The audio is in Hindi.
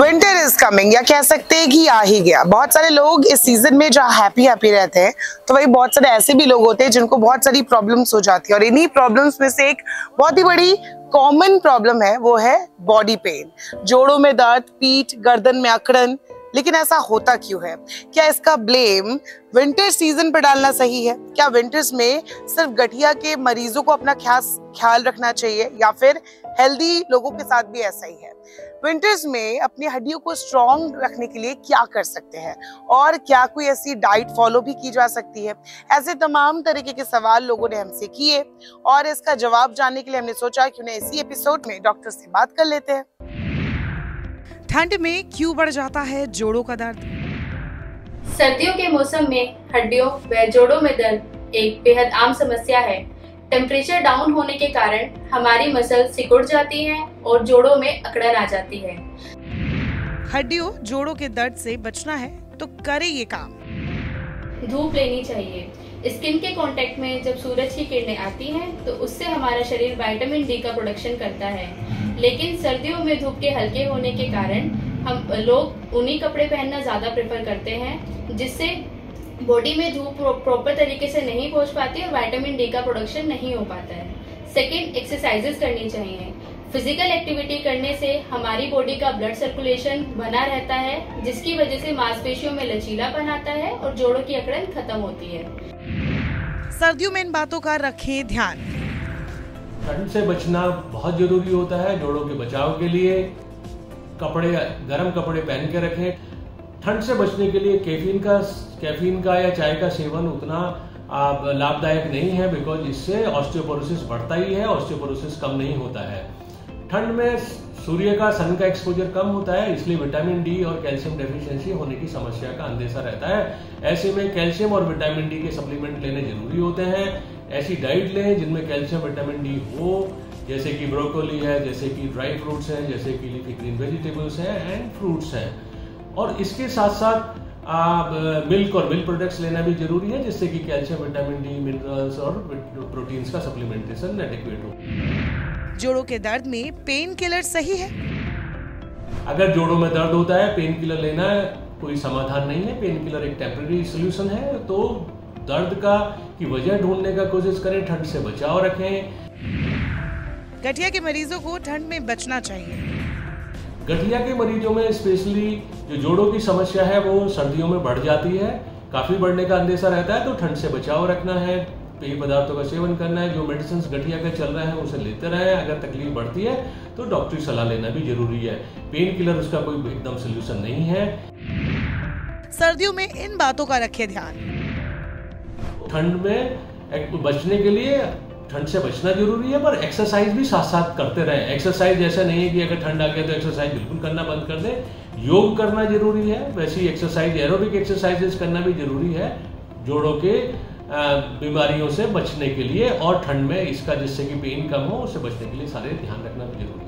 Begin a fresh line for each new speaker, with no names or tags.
विंटर इज़ कमिंग या कह सकते हैं कि आ ही गया। बहुत सारे लोग इस सीज़न में जहाँ हैप्पी हैप्पी रहते हैं तो वही बहुत सारे ऐसे भी लोग होते हैं जिनको बहुत सारी प्रॉब्लम्स हो जाती है। और इन्हीं प्रॉब्लम्स में से एक बहुत ही बड़ी कॉमन प्रॉब्लम है, वो है बॉडी पेन जोड़ों में दर्द, पीठ, गर्दन में अकड़न लेकिन ऐसा होता क्यों है? क्या इसका ब्लेम विंटर सीज़न पर डालना सही है? क्या विंटर्स में सिर्फ़ गठिया के मरीजों को अपना ख्यास, ख्याल रखना चाहिए या फिर हेल्दी लोगों के साथ भी ऐसा ही है? विंटर्स में अपनी हड्डियों को स्ट्रॉन्ग रखने के लिए क्या कर सकते हैं? और क्या कोई ऐसी डाइट फॉलो भी की जा सकती है? ऐसे तमाम तरीके के सवाल लोगों ने हमसे किए और इसका जवाब जानने के लिए हमने सोचा कि उन्हें इसी एपिसोड में डॉक्टर से बात कर लेते हैं। ठंड में क्यों बढ़ जाता है जोड़ों का दर्द?
सर्दियों के मौसम में हड्डियों व जोड़ों में दर्द एक बेहद आम समस्या है। टेम्परेचर डाउन होने के कारण हमारी मसल सिकुड़ जाती हैं और जोड़ों में अकड़न आ जाती है।
हड्डियों जोड़ों के दर्द से बचना है तो करे ये काम।
धूप लेनी चाहिए। स्किन के कांटेक्ट में जब सूरज की किरणें आती हैं तो उससे हमारा शरीर विटामिन डी का प्रोडक्शन करता है। लेकिन सर्दियों में धूप के हल्के होने के कारण हम, लोग ऊनी कपड़े पहनना ज़्यादा प्रेफर करते हैं, जिससे बॉडी में धूप प्रॉपर तरीके से नहीं पहुँच पाती और विटामिन डी का प्रोडक्शन नहीं हो पाता है। सेकेंड एक्सरसाइजेस करनी चाहिए। फ़िज़िकल एक्टिविटी करने से हमारी बॉडी का ब्लड सर्कुलेशन बना रहता है, जिसकी वजह से मांसपेशियों में लचीलापन आता है और जोड़ों की अकड़न खत्म होती है।
सर्दियों में इन बातों का रखें ध्यान।
ठंड से बचना बहुत ज़रूरी होता है, जोड़ों के बचाव के लिए। कपड़े, गर्म कपड़े पहन के रखें। ठंड से बचने के लिए कैफीन का कैफीन का या चाय का सेवन उतना आप लाभदायक नहीं है बिकॉज़ इससे ऑस्टियोपोरोसिस बढ़ता ही है ऑस्टियोपोरोसिस कम नहीं होता है। ठंड में सूर्य का सन का एक्सपोजर कम होता है, इसलिए विटामिन डी और कैल्शियम डेफिशिएंसी होने की समस्या का अंदेशा रहता है। ऐसे में कैल्शियम और विटामिन डी के सप्लीमेंट लेने ज़रूरी होते हैं। ऐसी डाइट लें जिनमें कैल्शियम विटामिन डी हो जैसे कि ब्रोकोली है जैसे कि ड्राई फ्रूट्स हैं जैसे कि लीफी ग्रीन वेजिटेबल्स हैं एंड फ्रूट्स हैं। और इसके साथ साथ आप मिल्क और मिल्क प्रोडक्ट्स लेना भी ज़रूरी है जिससे कि कैल्शियम विटामिन डी मिनरल्स और प्रोटीन्स का सप्लीमेंटेशन एडिक्वेट हो।
जोड़ों के दर्द में पेन किलर सही है?
अगर जोड़ों में दर्द होता है पेन किलर लेना कोई समाधान नहीं है। पेन किलर एक टेम्पररी सोल्यूशन है तो दर्द का की वजह ढूँढने का कोशिश करें ठंड से बचाव रखें।
गठिया के मरीजों को ठंड में बचना चाहिए।
गठिया के मरीजों में स्पेशली जो जोड़ों की समस्या है वो सर्दियों में बढ़ जाती है। काफ़ी बढ़ने का अंदेशा रहता है तो ठंड से बचाव रखना है। पेय पदार्थों का सेवन करना है जो मेडिसिन गठिया के चल रहे हैं उसे लेते रहे। अगर तकलीफ़ बढ़ती है तो डॉक्टरी सलाह लेना भी ज़रूरी है। पेन किलर उसका कोई एकदम सोल्यूशन नहीं है।
सर्दियों में इन बातों का रखे ध्यान।
ठंड में बचने के लिए ठंड से बचना ज़रूरी है, पर एक्सरसाइज भी साथ साथ करते रहे। एक्सरसाइज ऐसा नहीं है कि अगर ठंड आ गया तो एक्सरसाइज बिल्कुल करना बंद कर दे। योग करना ज़रूरी है, वैसी एक्सरसाइज एरोबिक एक्सरसाइजेस करना भी ज़रूरी है, जोड़ों के बीमारियों से बचने के लिए और ठंड में इसका जिससे कि पेन कम हो, उससे बचने के लिए सारे ध्यान रखना भी ज़रूरी है।